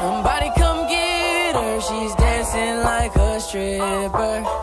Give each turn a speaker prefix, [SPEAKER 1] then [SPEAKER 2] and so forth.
[SPEAKER 1] Somebody come get her, she's dancing like a stripper.